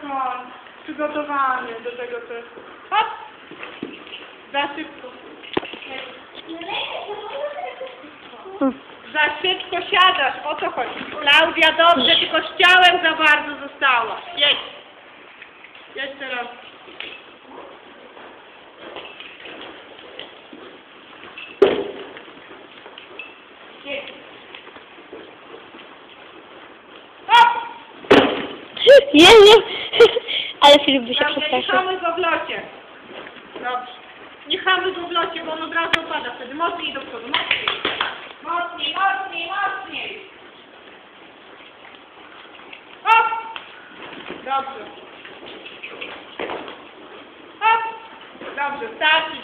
koń. Przygotowany do tego testu. Hop! Za szybko. Za szybko siadasz, o co chodzi? Klaudia, dobrze, tylko z ciałem za bardzo została. Jedź. Jedź teraz. Jedź. Hop! Ale Filip by się nie przestraszył. chamy go w locie. Dobrze. Nie chamy go w locie, bo on od razu opada wtedy. Mocniej do przodu, mocniej. Mocniej, mocniej, mocniej. Hop! Dobrze. Hop! Dobrze, starczy